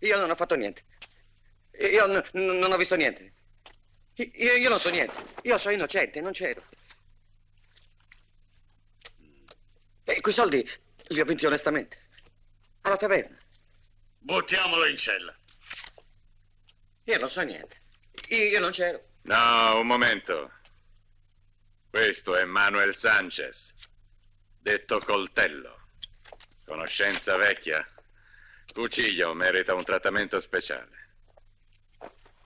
Io non ho fatto niente. Io n- non ho visto niente. Io, io non so niente. Io sono innocente, non c'ero. E quei soldi li ho vinti onestamente. Alla taverna. Buttiamolo in cella. Io non so niente. Io non c'ero. No, un momento. Questo è Manuel Sanchez, detto coltello. Conoscenza vecchia. Cuciglio merita un trattamento speciale.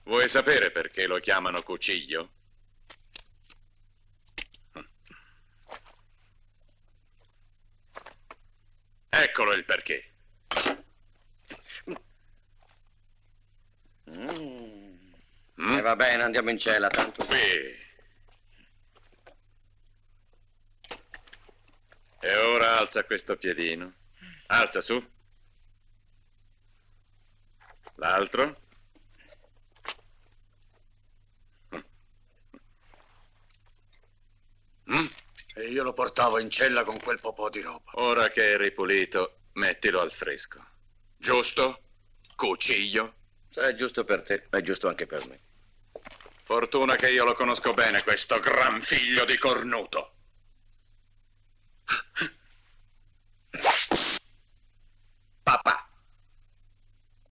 Vuoi sapere perché lo chiamano Cuciglio? Eccolo il perché. Mm. Mm? E va bene, andiamo in cella, tanto. Qui. E ora alza questo piedino. Alza su. L'altro. Mm? E io lo portavo in cella con quel popò di roba. Ora che è ripulito, mettilo al fresco. Giusto? Cuciglio? Se è giusto per te, è giusto anche per me. Fortuna che io lo conosco bene, questo gran figlio di cornuto.